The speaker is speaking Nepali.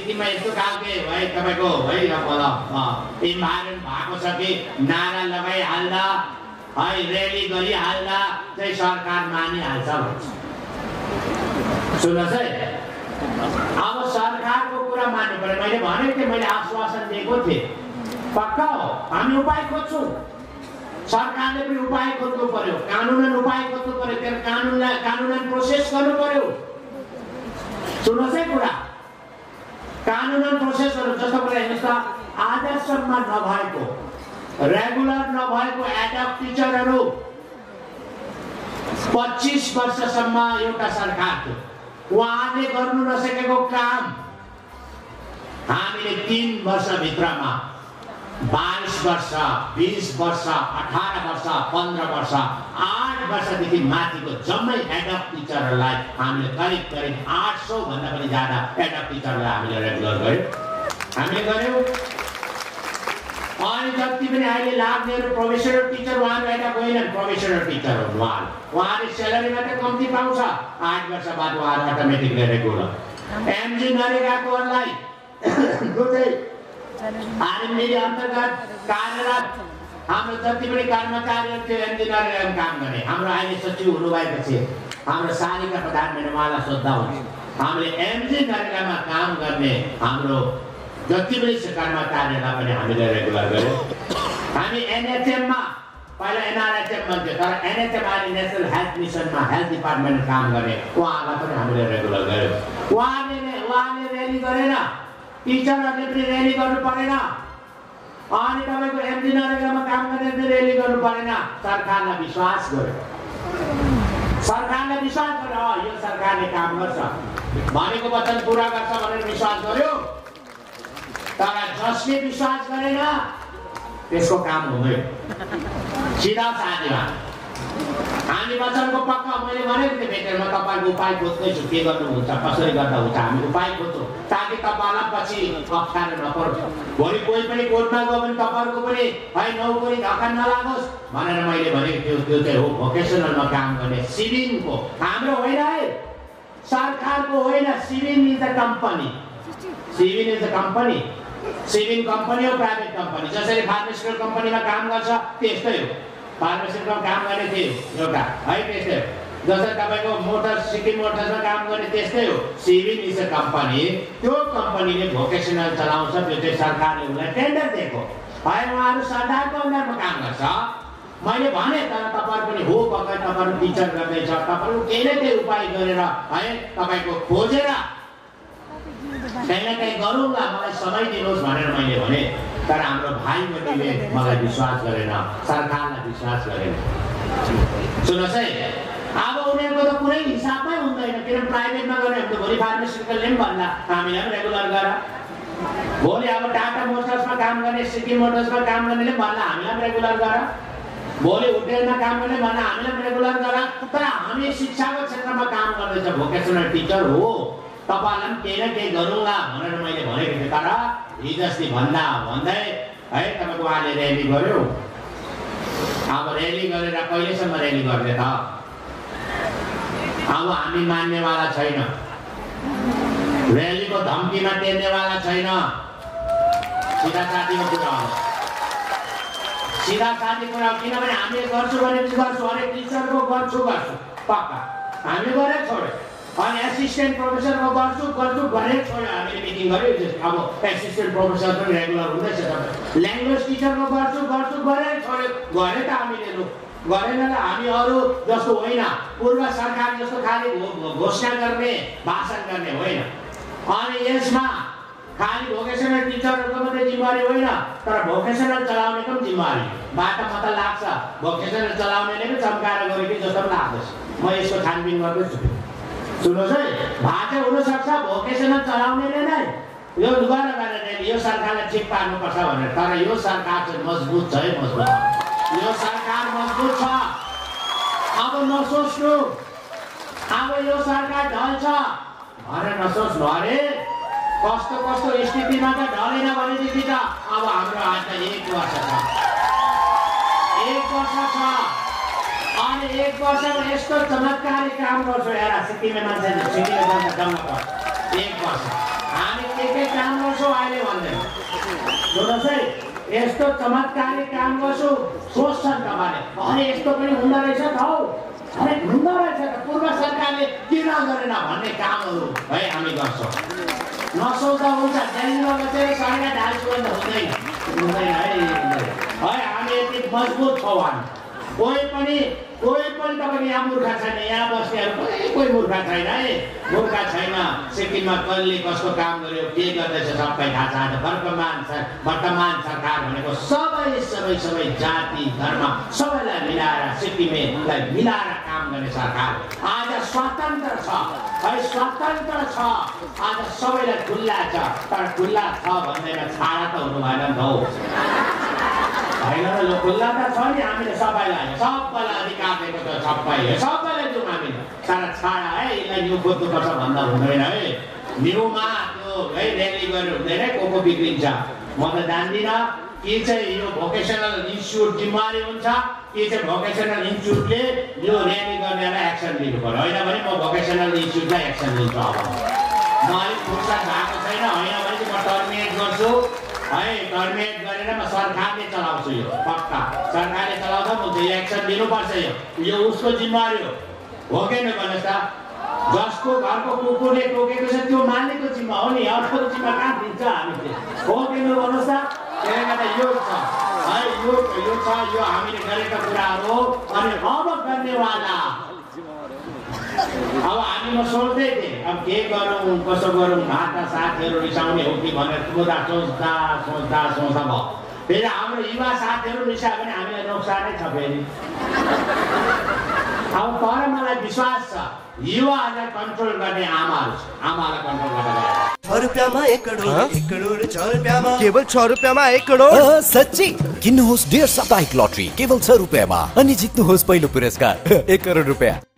सिक्किममा यस्तो खालके है तपाईँको है अब इन्भाइरोमेन्ट भएको छ कि? नारा लगाइहाल्दा है रेली गरिहाल्दा चाहिँ सरकार मानिहाल्छ भन्छ। सुन्नुहोस् है। अब सरकारको कुरा मान्नु पऱ्यो। मैले भनेको थिएँ मैले आश्वासन दिएको थिएँ। पक्का हो। हामी उपाय खोज्छौँ। सरकारले पनि उपाय खोज्नु पर्यो कानुनन उपाय खोज्नु पर्यो त्यहाँ कानुनलाई कानुनन प्रोसेस गर्नु पर्यो सुन्नुहोस् है कुरा। कानुनन प्रोसेसहरू जस्तो कुरा हेर्नुहोस् त आजसम्म नभएको रेगुलर नभएको एडअप टिचरहरू पच्चिस वर्षसम्म एउटा सरकार थियो उहाँले गर्नु नसकेको काम हामीले तिन वर्षभित्रमा बाइस वर्ष बिस वर्ष अठार वर्ष पन्ध्र वर्ष आठ वर्षदेखि माथिको जम्मै एडअप टिचरहरूलाई हामीले करिब करिब आठ सौभन्दा पनि ज्यादा एडअप टिचरलाई हामीले रेगुलर गऱ्यौँ। हामीले गऱ्यौँ। अनि जति पनि अहिले लाग्नेहरू प्रोफेसनल टिचर उहाँहरू एडअप होइनन् प्रोफेसनल टिचर हो उहाँहरू। उहाँले सेलरी मात्रै कम्ती पाउँछ। आठ वर्ष बाद उहाँहरू अटोमेटिकली रेगुलर एमजी नरेगाकोहरूलाई जो चाहिँ आरएमडी अन्तर्गत कार्यरत हाम्रो जति पनि कर्मचारीहरू थियो इन्जिनियरिङ काम गर्ने हाम्रो अहिले सचिव हुनुभएपछि हाम्रो सालिका प्रधान मेरो उहाँलाई सोद्धा हुन्छ हामीले एमजी नरेगामा काम गर्ने हाम्रो जति पनि कर्मचारीहरूलाई पनि हामीले रेगुलर गर्यौँ हामी एनएचएममा पहिला एनआरएचएम भन्थ्यो तर एनएचएम अहिले नेसनल हेल्थ मिसनमा हेल्थ डिपार्टमेन्ट काम गर्ने उहाँहरूलाई पनि हामीले रेगुलर गऱ्यौँ उहाँले उहाँले रेली गरेन टिचरहरूले पनि रेली गर्नु परेन। अनि तपाईँको एमजी नरेगामा काम गर्ने पनि रेली गर्नु परेन। सरकारलाई विश्वास गर्यो। सरकारलाई विश्वास गर्यो यो सरकारले काम गर्छ। भनेको वचन पुरा गर्छ भनेर विश्वास गर्यो। तर जसले विश्वास गरेन त्यसको काम हुँदैन। सिधा साथीमा हामी वचनको पक्का मैले भनेको थिएँ भेटेर म तपाईँको उपाय खोज्दैछु के गर्नुहुन्छ कसरी गर्दा हुन्छ हामी उपाय खोज्छौँ ताकि तपाईँलाई पछि अप्ठ्यारो नपरोस् भोलि कोही पनि कोर्टमा गयो भने तपाईँहरूको पनि है नौकरी धक्का नलागोस् भनेर मैले भनेको थियो त्यो चाहिँ हो भोकेसनलमा काम गर्ने सिभिङको हाम्रो होइन है सरकारको होइन सिभिङ इज द कम्पनी सिभिङ इज द कम्पनी सिभिङ कम्पनी हो प्राइभेट कम्पनी जसरी फार्मास्युटिकल कम्पनीमा काम गर्छ त्यस्तै हो फार्मास्युटिकल काम गर्ने थियो एउटा है त्यस्तै जस्तै तपाईँको मोटर सिक्किम मोटर्समा काम गर्ने त्यस्तै हो सिभिङ इज अ कम्पनी त्यो कम्पनीले भोकेसनल चलाउँछ त्यो चाहिँ सरकारले उसलाई टेन्डर दिएको है उहाँहरू सरकारको अन्डरमा काम गर्छ मैले भने तर तपाईँहरू पनि हो पक्कै तपाईँहरू टिचर गर्दैछ तपाईँहरू केही न केही उपाय गरेर है तपाईँको खोजेर कहीँ न कहीँ गरौँला मलाई समय दिनुहोस् भनेर मैले भने तर हाम्रो भाइ बहिनीले मलाई विश्वास गरेन सरकारलाई विश्वास गरेन। सुन्नुहोस् है अब उनीहरूको त कुनै हिसाबमै हुँदैन किन प्राइभेटमा गर्ने भने त भोलि फार्मास्युटिकलले पनि भन्ला हामीलाई पनि रेगुलर गर। भोलि अब टाटा मोटर्समा काम गर्ने सिक्किम मोटर्समा काम गर्नेले भन्ला हामीलाई पनि रेगुलर गर। भोलि होटेलमा काम गर्ने भन्दा हामीलाई रेगुलर गर। तर हामी शिक्षाको क्षेत्रमा काम गर्दैछ भोकेसनल टिचर हो। तपाईँहरूलाई पनि केही न केही गरौँला भनेर मैले भनेको थिएँ। तर हिजो अस्ति भन्दा भन्दै है तपाईँको उहाँले र्याली गर्यो अब र्याली गरेर कहिलेसम्म र्याली गर्ने त अब हामी मान्नेवाला छैन र्यालीको धम्कीमा टेर्नेवाला छैन सिधा साथीको कुरा हो सिधा साथी कुरा हो किनभने हामीले गर्छु भने गर्छु हरेक टिचरको गर्छु गर्छु पक्का हामी गरेर छोड्यो अनि एसिस्टेन्ट प्रोफेसरको गर्छु गर्छु गरेर छोड्यो हामीले मिटिङ गऱ्यो अब एसिस्टेन्ट प्रोफेसर पनि रेगुलर हुँदैछ तपाईँ। ल्याङ्ग्वेज टिचरको गर्छु गर्छु गरेर छोड्यो गरे त हामीले गरेन त हामी अरू जस्तो होइन। पूर्व सरकार जस्तो खालि घोषणा गर्ने भाषण गर्ने होइन। अनि यसमा खालि भोकेसनल टिचरहरूको मात्रै जिम्मेवारी होइन तर भोकेसनल चलाउनेको पनि जिम्मेवारी। बाटो म त लाग्छ। भोकेसनल चलाउनेले पनि चम्काएर गऱ्यो कि जस्तो पनि लाग्दैछ। म यसको छानबिन गर्दैछु। सुन्नुहोस् है भाटे हुनसक्छ भोकेसनल चलाउनेले नै। यो गर गरेर यो सरकारलाई ठिक पार्नुपर्छ भनेर। तर यो सरकार चाहिँ मजबुत छ है मजबुत। यो सरकार मजबुत छ। अब नसोच्नु। अब यो सरकार ढल्छ। भनेर नसोच्नु। अरे कस्तो कस्तो स्थितिमा त ढलेन भनेदेखि त अब हाम्रो हातमा एक वर्ष छ। एक वर्ष छ। अनि एक वर्षमा यस्तो चमत्कारी काम गर्छु हेर सिक्किमे मान्छेले सिक्किमे जान्छ पर्छ एक वर्ष हामी के के काम गर्छौँ अहिले भन्दैन सुन्नुहोस् है यस्तो चमत्कारी काम गर्छु सोच्छन् तपाईँले अरे यस्तो पनि हुँदो रहेछ त हौ अरे हुँदो रहेछ त पूर्व सरकारले किन गरेन भन्ने कामहरू है हामी गर्छौँ नसोच्दा हुन्छ दिल्लीमा बसेर सरकार ढाल्छु भने त हुँदैन हुँदैन है है हामी यति मजबुत छौँ हामी कोही पनि कोही पनि तपाईँको यहाँ मूर्ख छैन यहाँ बस्नेहरू कोही कोही मूर्ख छैन है? मूर्ख छैन सिक्किममा कसले कसको काम गर्यो के गर्दैछ सबै थाहा छ। आज वर्तमान वर्तमान सरकार भनेको सबै सबै सबै जाति धर्म सबैलाई मिलाएर सिक्किमेलाई मिलाएर काम गर्ने सरकार आज स्वतन्त्र छ। है स्वतन्त्र छ। आज सबैलाई खुल्ला छ तर खुल्ला छ भन्दैमा छाडा त हुनु भएन नि त होइन र यो खुल्ला छ नि हामीले सबैलाई सबैलाई अधिकार दिएको छ सबैले सबैलाई दिउँ हामीले तर छाडा है यसलाई न्यु खोज्नुपर्छ भन्दा हुँदैन है न्युमा त्यो है र्याली गरेर हुँदैन को को बिग्रिन्छ म त जान्दिनँ कि चाहिँ यो भोकेसनल इन्स्टिच्युट जिम्मेवारी हुन्छ कि चाहिँ भोकेसनल इन्स्टिच्युटले यो र्याली गर्नेलाई एक्सन लिनु पऱ्यो होइन भने म भोकेसनल इन्स्टिच्युटलाई एक्सन लिन्छु अब म अलिक फुर्सद भएको छैन होइन भने म टर्मिनेट गर्छु है टर्मिनेट गरेर म सरकारले चलाउँछु यो पक्का सरकारले चलाउँछ म चाहिँ एक्सन लिनुपर्छ यो यो उसको जिम्मेवारी हो कि भन्नुहोस् त जसको घरको कुकुरले टोकेको छ त्यो मालिकको जिम्मा हो नि अर्को जिम्मा कहाँ दिन्छ हामीले हो कि भन्नुहोस् त त्यसले गर्दा यो छ है यो यो छ यो हामीले गरेका कुराहरू अनि अब गर्नेवाला अब हामीमा सोच्दै थिएँ अब के गरौँ कसो गरौँ घाटा साथीहरू रिसाउने हो कि भनेर कुरा सोच्दा सोच्दा सोच्दा भयो। फेरि हाम्रो युवा साथीहरू रिसायो भने हामीलाई नोक्सानै छ फेरि। अब तर मलाई विश्वास छ युवाहरूलाई कन्ट्रोल गर्ने आमाहरू छ। आमालाई कन्ट्रोल गरेर छ रुपियाँमा एक करोड एक करोड छ रुपियाँमा। केवल छ रुपियाँमा एक करोड? साँच्चै? किन्नुहोस् डेढ साप्ताहिक लटरी केवल छ रुपियाँमा। अनि जित्नुहोस् पहिलो पुरस्कार एक करोड रुपियाँ।